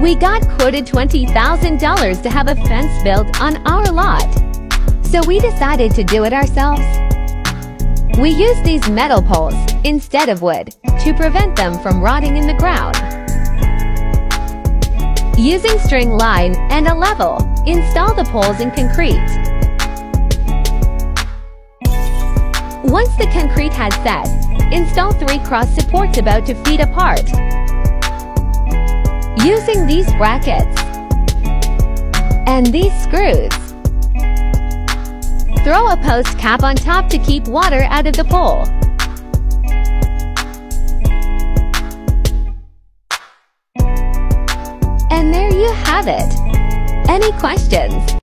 We got quoted $20,000 to have a fence built on our lot. So we decided to do it ourselves. We used these metal poles instead of wood to prevent them from rotting in the ground. Using string line and a level, install the poles in concrete. Once the concrete has set, install three cross supports about two feet apart. Using these brackets and these screws, throw a post cap on top to keep water out of the pole. And there you have it. Any questions?